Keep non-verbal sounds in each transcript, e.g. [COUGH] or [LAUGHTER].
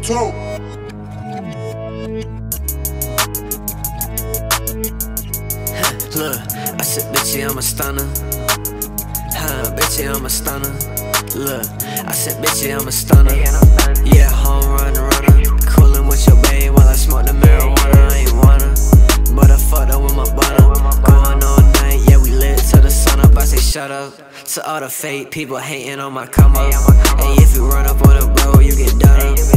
Talk. Look, I said, bitchy, I'm a stunner. Huh, bitchy, I'm a stunner. Look, I said, bitchy, I'm a stunner. Yeah, home run runner. Coolin' with your babe while I smoke the marijuana. I ain't wanna, but I fucked up with my butter. Going all night, yeah, we lit till the sun up. I say, shut up to all the fake people hating on my come up. Hey, if you run up on a bro, you get done up.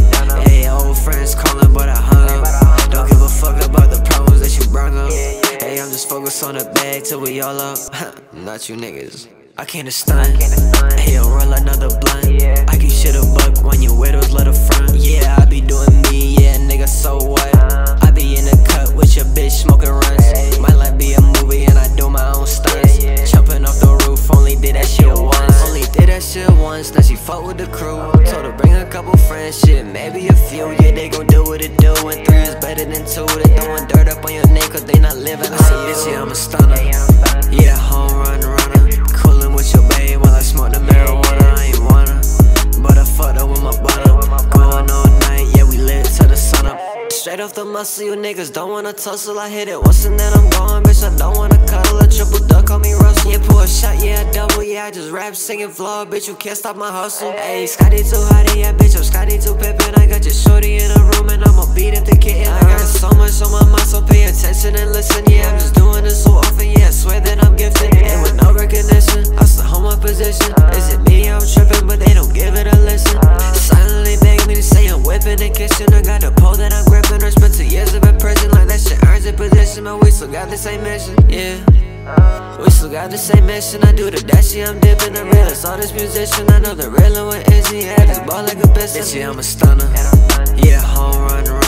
I'm just focused on the bag till we all up. [LAUGHS] Not you niggas. I can't stunt. Hey, I'll roll another blunt. I keep shit a buck when you widows let a front. Yeah, I be doing me, yeah, nigga, so what? I be in the cut with your bitch smoking runs. My life be a movie and I do my own stunts. yeah Jumping off the roof, only did that shit once. Only did that shit once, now she fuck with the crew. Told her bring a couple friends, shit, maybe a few. Yeah, they gon' do what it do, and three is better Straight off the muscle, you niggas don't wanna tussle. I hit it once and then I'm gone, bitch. I don't wanna cuddle. A triple duck, call me Russell. Yeah, pull a shot, yeah, I double, yeah. I just rap, singing, floor, bitch. You can't stop my hustle. Ayy, Scotty too hot, yeah, bitch. I'm Scotty too pippin'. I got your shorty in a room and I'ma beat it the kitten. I got uh-huh. so much on my mind, so pay attention and listen. Yeah, I'm just doing this so often, yeah. I swear that I'm gifted. And with no recognition, I still hold my position. Is it me? I'm trippin', but they don't give it a listen. Silently beg me to say I'm whipping and kissing. I got the pole that I'm gripping. I spent two years of in prison, like that shit earns a position. But we still got the same mission, yeah. We still got the same mission. I do the dashy, I'm dipping the realest. All this musician, I know the real one is he. Yeah, just ball like a bitch. Bitch, yeah, I'm a stunner. Yeah, home run, run.